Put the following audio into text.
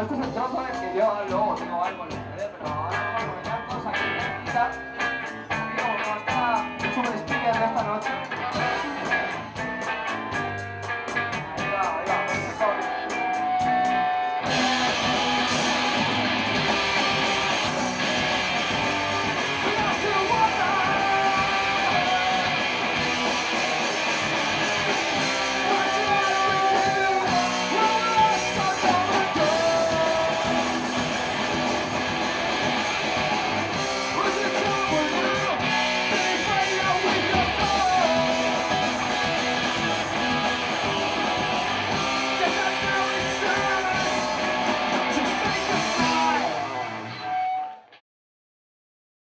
Pero este es el trozo en el que yo luego tengo algo en el cerebro, pero ahora vamos a bailar cosas que ya quizás, digo, no está, es un de esta noche.